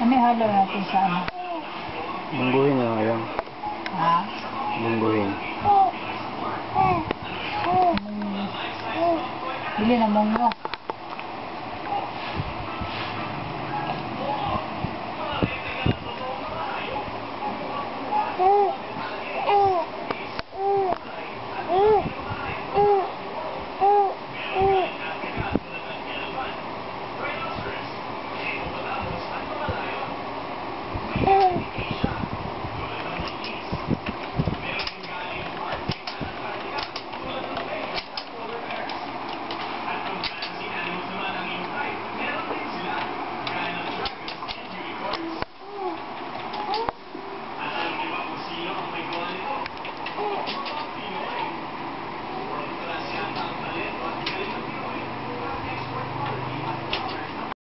Ano halo natin sa ano? Bungguhin na ngayon. Ha? Bungguhin. Bili na munggo.